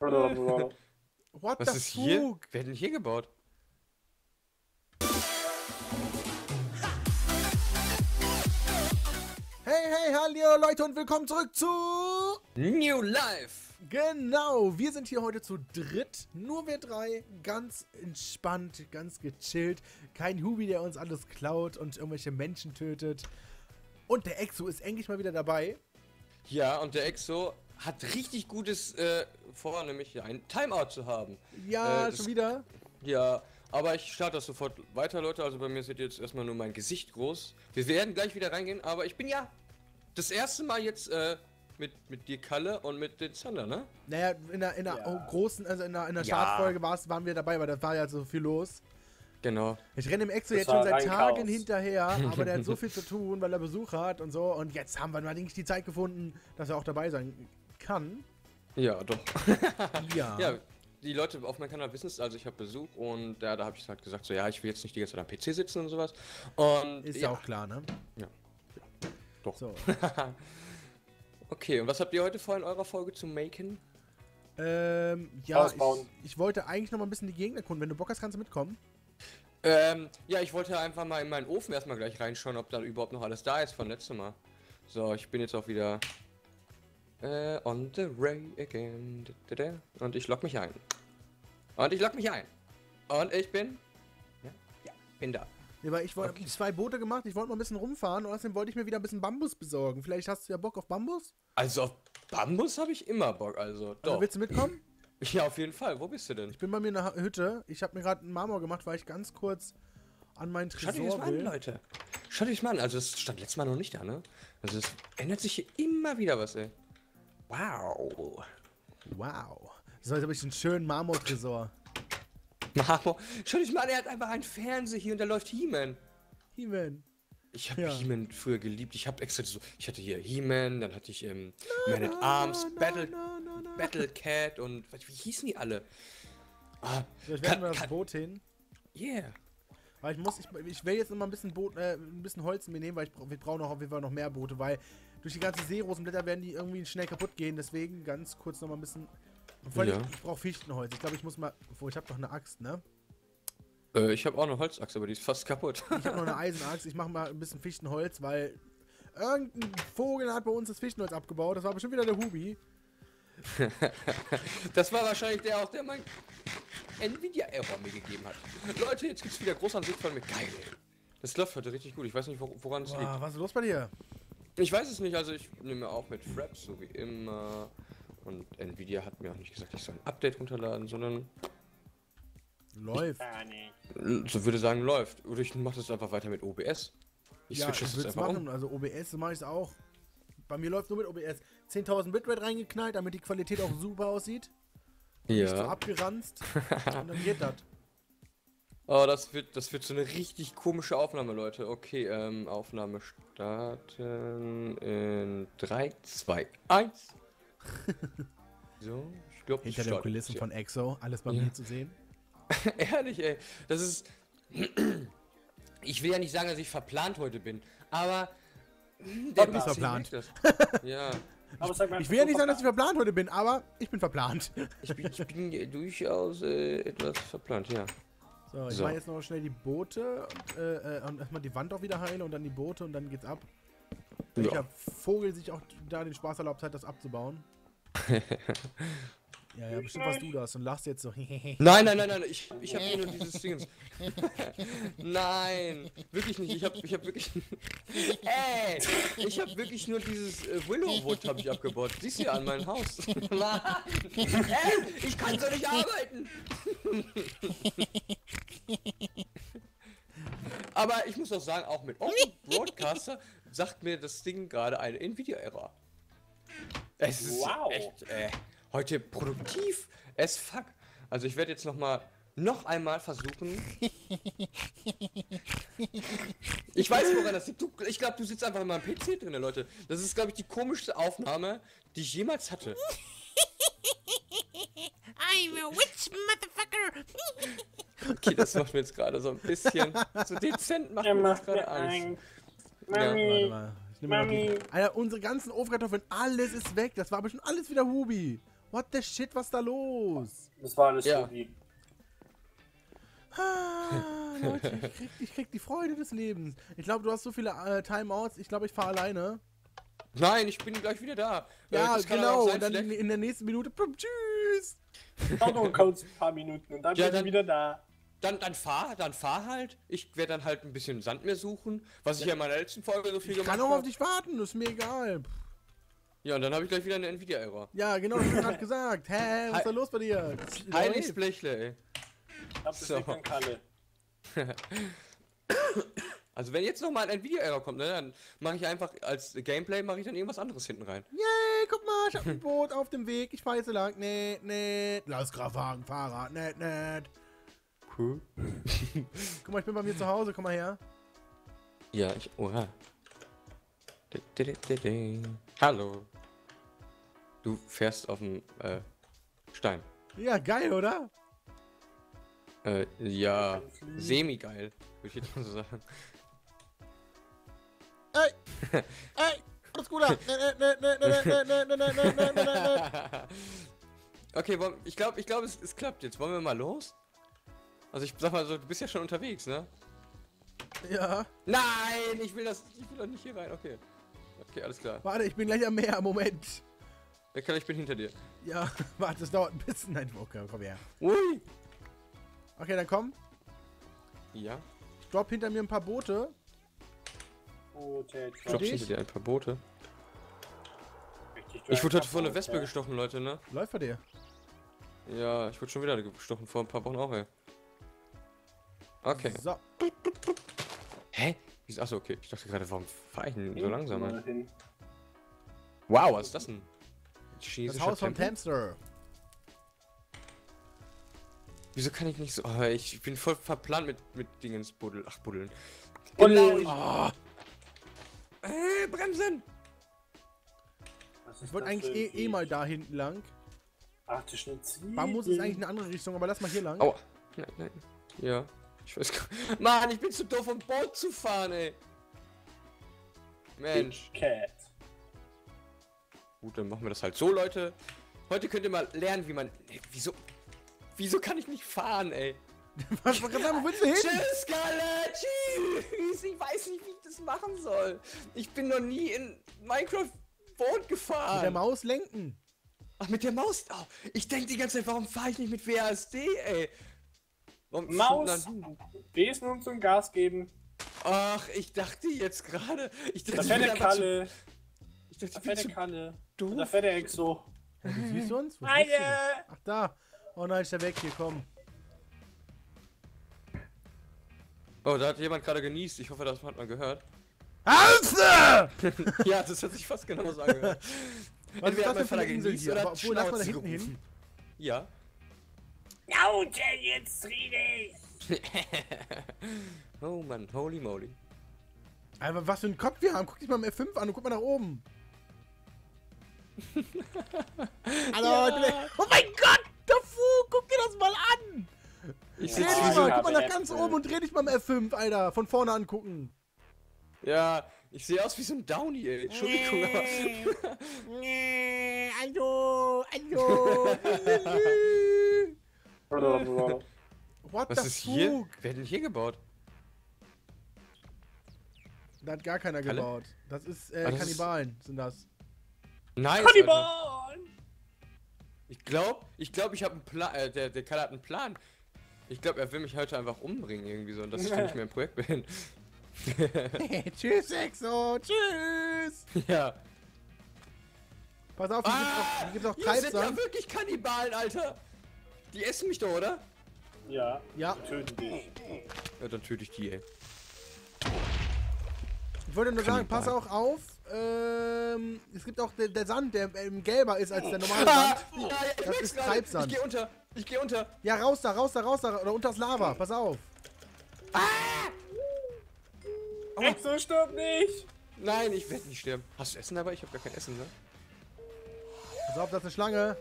Hallo, hallo. What Was the ist hier? fuck? Wer hat denn hier gebaut? Hey, hey, hallo Leute und willkommen zurück zu... New Life! Genau, wir sind hier heute zu dritt, nur wir drei, ganz entspannt, ganz gechillt. Kein Hubi, der uns alles klaut und irgendwelche Menschen tötet. Und der Exo ist endlich mal wieder dabei. Ja, und der Exo hat richtig gutes äh, vor, nämlich hier ein Timeout zu haben. Ja, Äh, schon wieder. Ja, aber ich starte das sofort weiter, Leute. Also bei mir seht ihr jetzt erstmal nur mein Gesicht groß. Wir werden gleich wieder reingehen, aber ich bin ja das erste Mal jetzt äh, mit, mit dir, Kalle, und mit den Zander, ne? Naja, in der, in der Ja. großen, also in der, in der Ja. Startfolge war's, waren wir dabei, weil da war ja so viel los. Genau. Ich renne dem Exo Das jetzt schon seit Tagen Chaos. hinterher, aber der hat so viel zu tun, weil er Besuch hat und so. Und jetzt haben wir mal die Zeit gefunden, dass er auch dabei sein kann. Ja, doch. Ja. Ja, die Leute auf meinem Kanal wissen es, also ich habe Besuch und ja, da habe ich halt gesagt, so ja, ich will jetzt nicht die ganze Zeit am PC sitzen und sowas. Und Ist ja. auch klar, ne? Doch. So. Okay, und was habt ihr heute vor in eurer Folge zu machen? ähm, ja, ich, ich wollte eigentlich noch mal ein bisschen die Gegend erkunden. Wenn du Bock hast, kannst du mitkommen. Ähm, ja, ich wollte einfach mal in meinen Ofen erstmal gleich reinschauen, ob da überhaupt noch alles da ist von letztem Mal. So, ich bin jetzt auch wieder äh, on the way again. Und ich log mich ein. Und ich log mich ein. Und ich bin. Ja, ja bin da. Ja, weil ich wollte Okay. zwei Boote gemacht, ich wollte mal ein bisschen rumfahren und außerdem wollte ich mir wieder ein bisschen Bambus besorgen. Vielleicht hast du ja Bock auf Bambus? Also auf Bambus habe ich immer Bock, also Also doch. willst du mitkommen? Ja, auf jeden Fall. Wo bist du denn? Ich bin bei mir in der Hütte. Ich habe mir gerade einen Marmor gemacht, weil ich ganz kurz an meinen Schaut euch das Tresor mal an. Leute. Schaut euch mal an. Also es stand letztes Mal noch nicht da, ne? Also es ändert sich hier immer wieder was, ey. Wow. Wow. So, jetzt habe ich einen schönen Marmor-Tresor. Marmor. Schaut euch mal an, er hat einfach einen Fernseher hier und da läuft He-Man. He-Man. Ich habe Ja. He-Man früher geliebt. Ich habe extra so. Ich hatte hier He-Man, dann hatte ich ähm, Man at Arms, Battle, Na, na, na. Battle Cat und wie hießen die alle? Ah, So, ich Kann- werde mir das kann- Boot hin. yeah. Weil ich muss, ich, ich will jetzt noch mal ein bisschen Boot, äh, ein bisschen Holz mir nehmen, weil ich, wir brauchen noch auf jeden Fall noch mehr Boote, weil durch die ganzen Seerosenblätter werden die irgendwie schnell kaputt gehen. Deswegen ganz kurz noch mal ein bisschen. Vor Ja. ich, ich brauche Fichtenholz. Ich glaube, ich muss mal. Obwohl, ich habe doch eine Axt, ne? Äh, ich habe auch eine Holzachse, aber die ist fast kaputt. Ich habe noch eine Eisenaxt. Ich mache mal ein bisschen Fichtenholz, weil irgendein Vogel hat bei uns das Fichtenholz abgebaut. Das war bestimmt wieder der Hubi. Das war wahrscheinlich der auch, der mein Nvidia-Error mir gegeben hat. Leute, jetzt gibt's wieder Großansicht von mir. Geil. Das läuft heute richtig gut. Ich weiß nicht, wor- woran es liegt. Was ist los bei dir? Ich weiß es nicht, also ich nehme auch mit Fraps, so wie immer. Und Nvidia hat mir auch nicht gesagt, ich soll ein Update runterladen, sondern Läuft. L- so würde sagen, läuft. Oder ich mache das einfach weiter mit OBS. Ich ja, switche ich das einfach machen. um. Also OBS mache ich es auch. Bei mir läuft nur mit OBS. 10.000 Bitrate reingeknallt, damit die Qualität auch super aussieht. Nicht so Ja. abgeranzt. und dann geht das. Oh, das wird, das wird so eine richtig komische Aufnahme, Leute. Okay, ähm, Aufnahme starten in 3, 2, 1. so, ich glaube, Hinter den Kulissen von EXO, alles bei Ja. mir zu sehen. Ehrlich, ey. Das ist. Ich will ja nicht sagen, dass ich verplant heute bin, aber. Der Basti verplant. Ja, Aber sag mal, Ich will ja nicht sagen, dass ich verplant heute bin, aber ich bin verplant. ich bin, ich bin durchaus äh, etwas verplant, ja. So, ich So. mache jetzt noch schnell die Boote und, äh, äh, und erstmal die Wand auch wieder heilen und dann die Boote und dann geht's ab. Welcher ja. Vogel sich auch da den Spaß erlaubt hat, das abzubauen. ja, ja, bestimmt warst du das und lachst jetzt so. Nein, nein, nein, nein, ich, ich habe nur dieses Ding. nein, wirklich nicht. Ich habe ich hab wirklich. Ey, ich habe wirklich nur dieses äh, Willowwood habe ich abgebaut. Siehst du ja an meinem Haus. Mann, ey, ich kann so nicht arbeiten. Aber ich muss auch sagen, auch mit Open Broadcaster sagt mir das Ding gerade eine Nvidia-Error. Es ist Wow. echt äh, heute produktiv as fuck. Also ich werde jetzt noch mal noch einmal versuchen. Ich weiß, woran das liegt. Du, ich glaube, du sitzt einfach in meinem PC drin, Leute. Das ist, glaube ich, die komischste Aufnahme, die ich jemals hatte. I'm a witch, motherfucker! Okay, das macht mir jetzt gerade so ein bisschen so dezent macht Er mir das macht gerade Angst. Angst. Ja, Mami. Warte mal. Ich nehme mal Mami. die- Alter, unsere ganzen Ofenkartoffeln, alles ist weg. Das war aber schon alles wieder Hubi. What the shit, was da los? Das war alles Ja. so wie. Ah, Leute, ich krieg, ich krieg die Freude des Lebens. Ich glaube, du hast so viele äh, Timeouts. Ich glaube, ich fahre alleine. Nein, ich bin gleich wieder da. Äh, Ja, das genau. auch Und dann in, in der nächsten Minute. Pum, tschüss. Dauert noch ein paar Minuten und dann Ja, bin ich dann- wieder da. Dann, dann fahr, dann fahr halt. Ich werde dann halt ein bisschen Sand mehr suchen, was ich ja in meiner letzten Folge so viel Ich gemacht kann auch auf habe. dich warten, ist mir egal. Ja, und dann habe ich gleich wieder eine Nvidia-Error. Ja, genau, das hab ich gerade gesagt. Hä, was ist da los bei dir? Heilig. Blechle, ey. Ich hab das So. an Kalle. Also wenn jetzt nochmal ein Nvidia-Error kommt, ne, dann mache ich einfach als Gameplay mache ich dann irgendwas anderes hinten rein. Yay, guck mal, ich hab ein Boot auf dem Weg. Ich fahr jetzt so lang. Nee, nee. Lass Kraftwagen, Fahrrad, net, net. Cool. Guck mal, ich bin bei mir zu Hause, komm mal her. Ja, ich. Oha. Hallo. Du fährst auf dem äh, Stein. Ja, geil, oder? Äh, ja, semi-geil, würde ich jetzt mal so sagen. Ey! Ey! Alles gut! Okay, ich glaube, ich glaub, es, es klappt jetzt. Wollen wir mal los? Also ich sag mal so, du bist ja schon unterwegs, ne? Ja. Nein, ich will das. Ich will doch nicht hier rein, okay. Okay, alles klar. Warte, ich bin gleich am Meer, Moment. Ja, klar, ich bin hinter dir. Ja, warte, das dauert ein bisschen. Nein, okay, komm her. Ui. Okay, dann komm. Ja. Ich drop hinter mir ein paar Boote. Oh, Ted, Ich glaube, dich? hinter dir ein paar Boote. richtig Ich wurde heute von einer Wespe ja. gestochen, Leute, ne? Läuft bei dir. Ja, ich wurde schon wieder gestochen, vor ein paar Wochen auch, ey. Okay. So, Hä? Achso, okay. Ich dachte gerade, warum fahre ich denn so langsam? ey? Wow, was ist das denn? Das Haus vom Tempel? Tamster. Wieso kann ich nicht so. Oh, ich bin voll verplant mit, mit Dingens Buddel. Ach, Buddeln. Genau. Oh. Äh, bremsen! Ich wollte eigentlich eh, eh mal da hinten lang. Ach, das ist. Bambus ist eigentlich eine andere Richtung, aber lass mal hier lang. Aua. Nein, nein. Ja. Ich weiß gar nicht. Mann, ich bin zu doof, um Boot zu fahren, ey. Mensch. Big Cat. Gut, dann machen wir das halt so, Leute. Heute könnt ihr mal lernen, wie man. Ey, wieso. Wieso kann ich nicht fahren, ey? Was, was, wo willst du hin? Tschüss, Kalle! Tschüss! Ich weiß nicht, wie ich das machen soll. Ich bin noch nie in Minecraft Boot Mit der gefahren. Maus lenken. Ach, mit der Maus? Oh, ich denke die ganze Zeit, warum fahre ich nicht mit WASD, ey? Warum Maus. Nein. Besen und zum Gas geben. Ach, ich dachte jetzt gerade. Ich dachte, Da ich fährt bin der einfach zu, Dachte, Da fährt der Kalle. doof. Da fährt der Exo. Ja, du siehst uns? Meine! Ach, da. Oh nein, ist der weg hier, komm. Oh, da hat jemand gerade genießt. Ich hoffe, das hat man gehört. Alter! ja, das hat sich fast genauso angehört. Was ist Entweder das hat mein denn für Vater eine Insel genießt hier? oder Aber hat Obwohl, lass mal da hinten gerufen. hin. Ja. Laute, jetzt rede ich. Oh Mann, holy moly. Aber was für ein Kopf wir haben. Guck dich mal im F5 an und guck mal nach oben. Hallo, der- Oh mein Gott! Der Fu, guck dir das mal an! Ich Dreh dich Ja, wie so mal, guck mal nach ganz Äpfel. oben und dreh dich mal im F5, Alter. Von vorne angucken. Ja, ich sehe aus wie so ein Downy, ey. Entschuldigung, aber. Nee, Hallo, hallo. What Was the ist hier? fuck? Wer hat denn hier gebaut? Da hat gar keiner gebaut. Das ist, äh, Ah, das ist- Kannibalen sind das. Nice. Alter. Kannibal! Ich glaube, ich glaube, ich habe einen Plan. Äh, der, der Kalle hat einen Plan. Ich glaube, er will mich heute einfach umbringen irgendwie so und dass ich nicht mehr im Projekt bin. tschüss, Exo. Tschüss. ja. Pass auf, hier gibt's auch, hier gibt's auch Hier sind ja wirklich Kannibalen, Alter. Die essen mich doch, oder? Ja, Ja, töten dich. Ja, dann töte ich die, ey. ich wollte nur sagen, pass auch auf. Ähm, es gibt auch der, der Sand, der ähm, gelber ist als der normale Ah, Sand. ja, ja, ich Das ist gerade. Treibsand. Ich gehe unter. Ich gehe unter. Ja, raus da, raus da, raus da. Oder unters Lava. Pass auf. Exo stirbt nicht! Nein, ich werde nicht sterben. Hast du Essen dabei? Ich habe gar kein Essen, ne? Pass auf, das ist eine Schlange.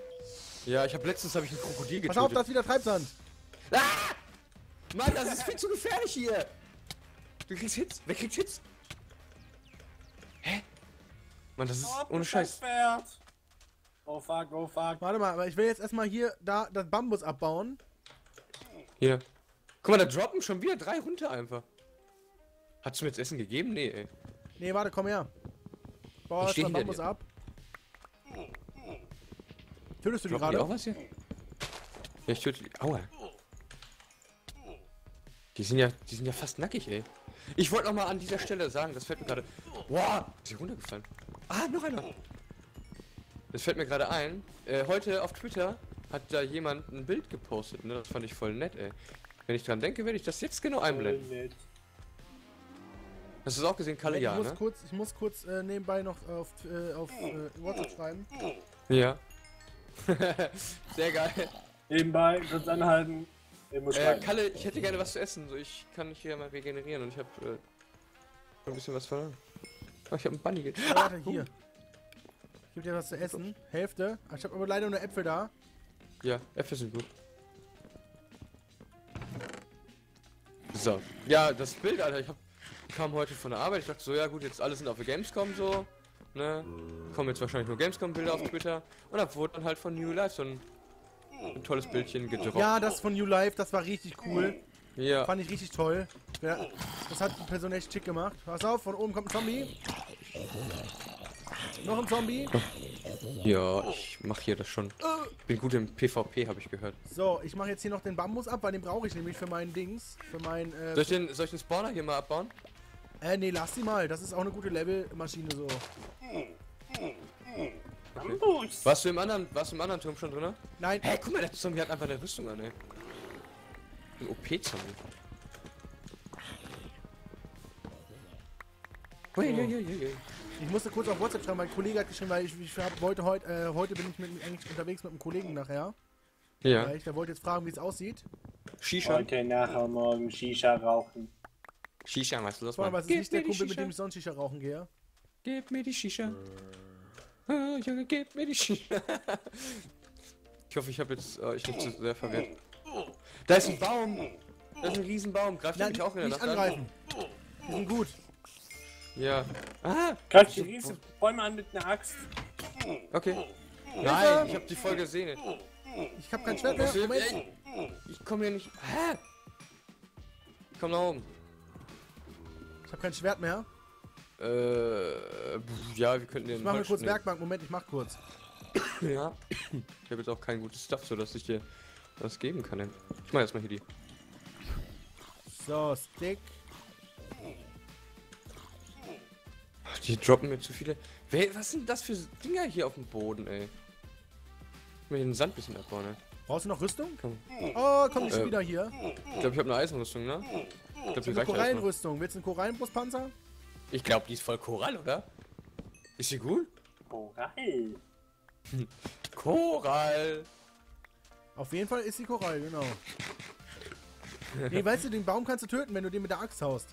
Ja, ich habe letztens habe ich ein Krokodil Pass getötet. auf, das ist wieder Treibsand. Ah! Mann, das ist viel zu gefährlich hier. Du kriegst Hits. Wer kriegt Hits? Mann, das ist ohne Scheiß. Oh fuck, oh fuck. Warte mal, aber ich will jetzt erstmal hier da das Bambus abbauen. Hier. Guck mal, da droppen schon wieder drei runter einfach. Hast du mir jetzt Essen gegeben? Nee, ey. Nee, warte, komm her. Bau steh mal Bambus dir. ab. Tötest du die die auch gerade? was hier? Ja, ich töte die. Aua. Die sind ja, die sind ja fast nackig, ey. Ich wollte noch mal an dieser Stelle sagen, das fällt mir gerade. Wow, ist hier runtergefallen. Ah, noch einer. Das fällt mir gerade ein. Äh, heute auf Twitter hat da jemand ein Bild gepostet, ne? Das fand ich voll nett, ey. Wenn ich dran denke, werde ich das jetzt genau einblenden. Voll nett. Hast du es auch gesehen, Kalle? ich, Ja, muss ne? kurz, ich muss kurz äh, nebenbei noch auf, äh, auf äh, WhatsApp schreiben. Ja. Sehr geil. Nebenbei, kurz anhalten. Äh. Kalle, ich hätte gerne was zu essen. So, ich kann mich hier mal regenerieren und ich habe äh, schon ein bisschen was verloren. Oh, ich habe einen Bunny. ge- Ja, warte, hier. Ich gebe dir was zu essen. Hälfte. Ah, Ich habe aber leider nur Äpfel da. Ja, Äpfel sind gut. So. Ja, das Bild, Alter, ich hab, kam heute von der Arbeit. Ich dachte so, ja gut, jetzt alle sind auf der Gamescom so. Ne? Kommen jetzt wahrscheinlich nur Gamescom-Bilder auf Twitter. Und da wurde dann halt von New Life so ein, ein tolles Bildchen gedroppt. Ja, das von New Life, das war richtig cool. Ja. Fand ich richtig toll. Ja, das hat die Person echt schick gemacht. Pass auf, von oben kommt ein Zombie. Noch ein Zombie. Ja, ich mach hier das schon. Ich bin gut im PvP, habe ich gehört. So, ich mache jetzt hier noch den Bambus ab, weil den brauche ich nämlich für meinen Dings. Für mein. Äh, Soll ich den, soll ich den Spawner hier mal abbauen? äh, nee, lass die mal. Das ist auch eine gute Levelmaschine so. Bambus. Warst du im anderen, warst du im anderen Turm schon drin? Nein, Hä, guck mal, der Zombie hat einfach eine Rüstung an, ey. Ein OP-Zombie. Uiuiuiui. Ich musste kurz auf WhatsApp schreiben, mein Kollege hat geschrieben, weil ich, ich hab, wollte heute, äh, heute bin ich mit, eigentlich unterwegs mit einem Kollegen nachher. Ja. Weil ich, der wollte jetzt fragen, wie es aussieht. Shisha. Heute, nachher, morgen Shisha rauchen. Shisha, weißt du das mal? was ist nicht der Kumpel, mit dem ich sonst Shisha rauchen gehe. Gib mir die Shisha. Ah, Junge, gib mir die Shisha. ich hoffe, ich habe jetzt, äh, ich bin zu sehr verwirrt. Da ist ein Baum. Da ist ein Riesenbaum. Greift der Nein, mich auch in der nicht Nacht angreifen. Die sind gut. Ja. Ah, Greif die riesen Bäume an mit einer Axt. okay. Nein, ich habe die Folge gesehen. Ich habe kein Schwert mehr. Moment. Ich komme hier nicht. Hä? Ich komm nach oben. Ich habe kein Schwert mehr. Äh, ja, wir könnten den. Ich mache mir kurz. Werkbank. Moment, ich mach kurz. Ja. Ich habe jetzt auch kein gutes Stuff, so dass ich dir was geben kann. Ich mach erstmal hier die. So, Stick. Die droppen mir zu viele. Wer, was sind das für Dinger hier auf dem Boden, ey? Ich will hier den Sand ein bisschen abbauen, ey. Brauchst du noch Rüstung? Komm. Oh, komm nicht Äh, schon wieder hier. Ich glaube, ich habe eine Eisenrüstung, ne? Ich glaube, die Eine. Korallenrüstung. Willst du einen Korallenbrustpanzer? Ich glaube, die ist voll Korall, oder? Ist sie gut? Korall. Korall! Auf jeden Fall ist sie Korall, genau. Nee, weißt du, den Baum kannst du töten, wenn du den mit der Axt haust.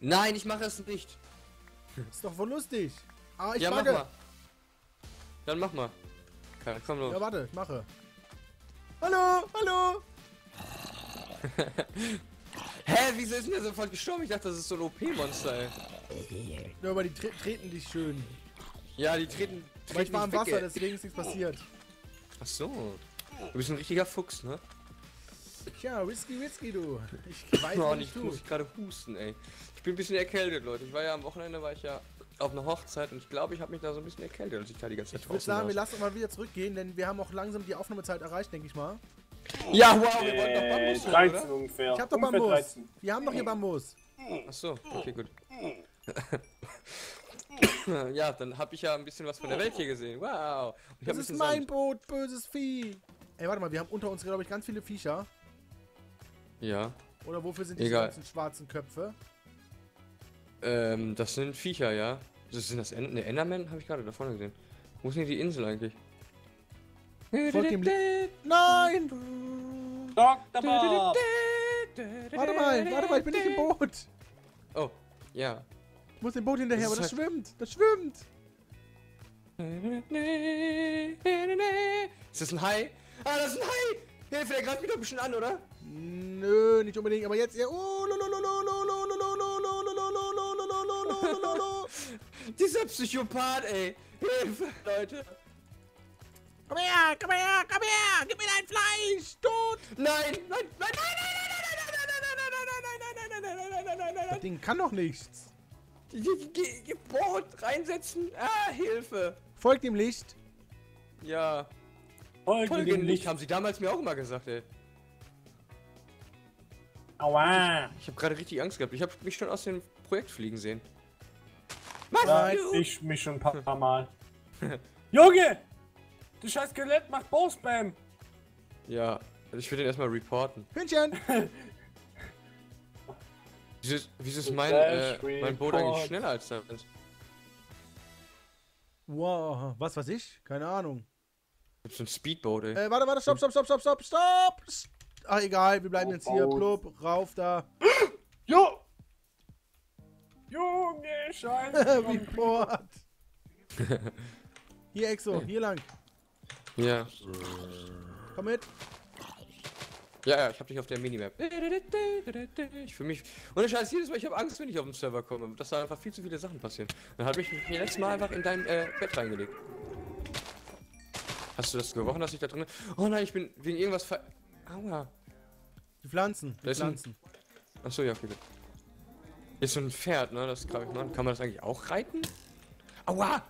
Nein, ich mache es nicht. Ist doch wohl lustig. Ah, ich ja, bugge. mach mal. Dann mach mal. Okay, komm los. Ja, warte, ich mache. Hallo, hallo. Hä, wieso ist denn der sofort gestorben? Ich dachte, das ist so ein OP-Monster, ey. Ja, aber die tre treten dich schön. Ja, die treten. Aber ich treten war im weg, Wasser, ey. deswegen ist nichts passiert. Ach so. Du bist ein richtiger Fuchs, ne? Tja, Whisky, Whisky, du. Ich weiß, Oh, was und ich ich muss gerade husten, ey. Ich bin ein bisschen erkältet, Leute. Ich war ja am Wochenende war ich ja auf einer Hochzeit und ich glaube, ich habe mich da so ein bisschen erkältet, als ich da die ganze Zeit Ich würde sagen, wir lassen mal wieder zurückgehen, denn wir haben auch langsam die Aufnahmezeit erreicht, denke ich mal. Ja, wow, wir wollten doch Äh, Bambus holen, 13 oder? ungefähr. Ich hab doch ungefähr Bambus. 13. Wir haben doch hier Bambus. Ach so, okay, gut. ja, dann habe ich ja ein bisschen was von der Welt hier gesehen. Wow. Und Das ist mein Sand. Boot, böses Vieh. Ey, warte mal, wir haben unter uns, glaube ich, ganz viele Viecher. Ja. Oder wofür sind diese Egal. ganzen schwarzen Köpfe? Ähm, das sind Viecher, ja. Das sind das End ne, Enderman habe ich gerade da vorne gesehen. Wo ist denn die Insel eigentlich? Folgt dem Nein! Dr. Bob! Warte mal, warte mal, ich bin nicht im Boot. Oh, ja. Ich muss dem Boot hinterher, Das aber das halt- schwimmt. Das schwimmt. Ist das ein Hai? Ah, das ist ein Hai! Hilfe, der greift mich doch ein bisschen an, oder? Nö, nicht unbedingt, aber jetzt eher. Oh. Dieser Psychopath, ey. Hilfe, Leute. Komm her, komm her, komm her! Gib mir dein Fleisch! Tot! Nein, nein, nein, nein, nein, nein, nein, nein, nein, nein, nein, nein, nein, nein, nein, nein, nein, Das Ding kann doch nichts. Gebot reinsetzen. Ah, Hilfe. Folgt dem Licht. Ja, Folge Folge dem nicht, Licht. haben sie damals mir auch immer gesagt, ey. Aua. Ich habe gerade richtig Angst gehabt. Ich habe mich schon aus dem Projekt fliegen sehen. Ja, ich mich schon ein paar, paar Mal. Junge! Du scheiß Skelett macht Bowspam! Ja, also ich will den erstmal reporten. Hühnchen! Wieso ist, wieso ist mein, äh, mein Boot eigentlich Report. schneller als das? Wow, was weiß ich? Keine Ahnung. Gibt's ein Speedboat, ey. Äh, warte, warte, stopp, stopp, stopp, stopp, stopp, stopp! Ach, egal, wir bleiben Oh, jetzt hier. Blub, rauf da. Jo! Junge, scheiße! Report! Hier, Exo, hier lang. Ja. Komm mit. Ja, ja, ich hab dich auf der Minimap. Ich fühle mich. Ohne Scheiß, jedes Mal, ich habe Angst, wenn ich auf den Server komme, dass da einfach viel zu viele Sachen passieren. Dann habe ich mich letztes Mal einfach in dein äh, Bett reingelegt. Hast du das gerochen, dass ich da drin. Oh nein, ich bin wegen irgendwas ver. Aua. Die Pflanzen, die Da ist ein- Pflanzen. Achso, ja, okay. Hier ist so ein Pferd, ne? Das greife ich mal an. Kann man das eigentlich auch reiten? Aua!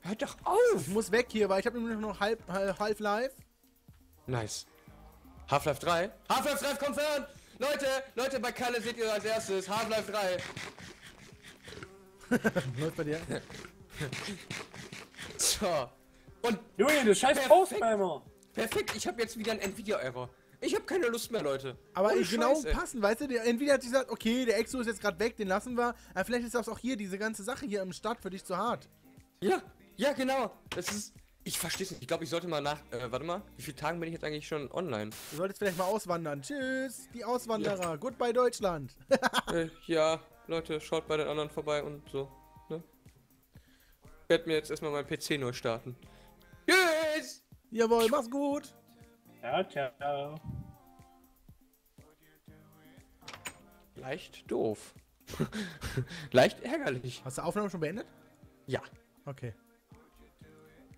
Hört doch auf! Ich muss weg hier, weil ich habe nämlich noch halb, halb, Half-Life. Nice. Half-Life 3? Half-Life 3 confirmed! Leute, Leute, bei Kalle seht ihr als erstes Half-Life 3. Läuft bei dir. So. Und Junge, du scheiß Perfekt. Bowspammer! perfekt, ich habe jetzt wieder einen Nvidia-Error. Ich habe keine Lust mehr, Leute. Aber Ohne genau Scheiß, ey. passen, weißt du? Der, entweder hat sich gesagt, okay, der Exo ist jetzt gerade weg, den lassen wir. Aber vielleicht ist das auch hier, diese ganze Sache hier im Start für dich zu hart. Ja, ja, genau. Das ist. Ich verstehe es nicht. Ich glaube, ich sollte mal nach. Äh, warte mal. Wie viele Tagen bin ich jetzt eigentlich schon online? Du solltest vielleicht mal auswandern. Tschüss, die Auswanderer. Goodbye Deutschland. äh, ja, Leute, schaut bei den anderen vorbei und so. Ne? Ich werde mir jetzt erstmal meinen PC neu starten. Jawohl, mach's gut. Ciao, ciao. Leicht doof. Leicht ärgerlich. Hast du Aufnahme schon beendet? Ja. Okay.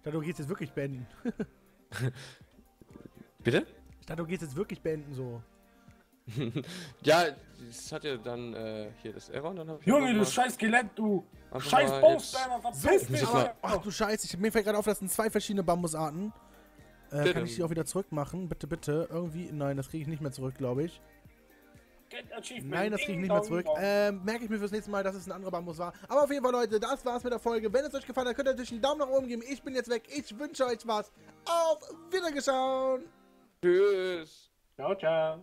Du gehst jetzt wirklich beenden. Bitte? Ich dachte, du gehst jetzt wirklich beenden so. Ja, das hat ja dann äh, hier das Error und dann hab ich Junge, du scheiß Skelett, du! Scheiß So, verpiss dich! Ach du Scheiße, ich, mir fällt gerade auf, das sind zwei verschiedene Bambusarten. Äh, kann ich die auch wieder zurückmachen? Bitte, bitte. Irgendwie. Nein, das kriege ich nicht mehr zurück, glaube ich. Get Achievement. Nein, das kriege ich nicht mehr zurück. Ähm, merke ich mir fürs nächste Mal, dass es ein anderer Bambus war. Aber auf jeden Fall, Leute, das war's mit der Folge. Wenn es euch gefallen hat, könnt ihr natürlich einen Daumen nach oben geben. Ich bin jetzt weg. Ich wünsche euch was. Auf Wiedergeschauen. Tschüss. Ciao, ciao.